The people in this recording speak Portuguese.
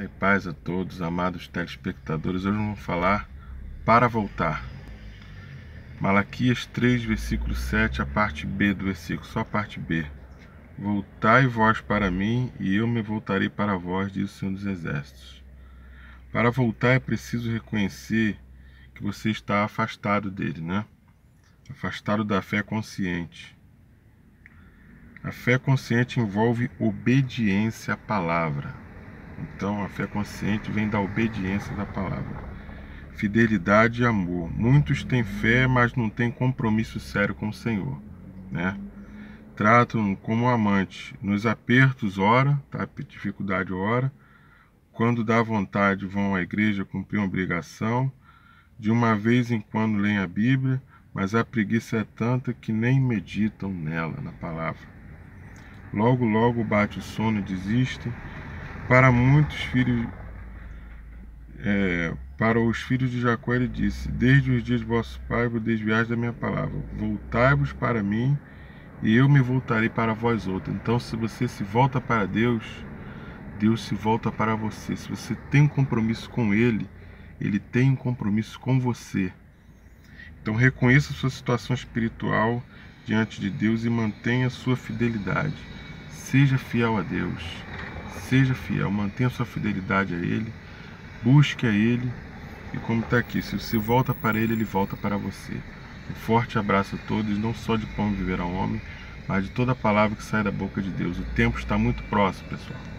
Graça e paz a todos, amados telespectadores. Hoje vamos falar para voltar. Malaquias 3, versículo 7, a parte B do versículo, só a parte B. Voltai vós para mim, e eu me voltarei para vós, diz o Senhor dos Exércitos. Para voltar é preciso reconhecer que você está afastado dele, né? Afastado da fé consciente. A fé consciente envolve obediência à palavra. Então, a fé consciente vem da obediência da palavra. Fidelidade e amor. Muitos têm fé, mas não têm compromisso sério com o Senhor, né? Tratam como amante. Nos apertos, ora, tá? Dificuldade, ora. Quando dá vontade, vão à igreja cumprir uma obrigação. De uma vez em quando leem a Bíblia, mas a preguiça é tanta que nem meditam nela, na palavra. Logo, logo bate o sono e desistem. Para muitos filhos, é, para os filhos de Jacó ele disse: Desde os dias de vosso pai vos desviais da minha palavra. Voltai-vos para mim e eu me voltarei para vós outros. Então, se você se volta para Deus, Deus se volta para você. Se você tem um compromisso com Ele, Ele tem um compromisso com você. Então, reconheça sua situação espiritual diante de Deus e mantenha sua fidelidade. Seja fiel a Deus. Seja fiel, mantenha sua fidelidade a Ele. Busque a Ele. E como está aqui, se você volta para Ele, Ele volta para você. Um forte abraço a todos, não só de pão viver ao homem, mas de toda palavra que sai da boca de Deus. O tempo está muito próximo, pessoal.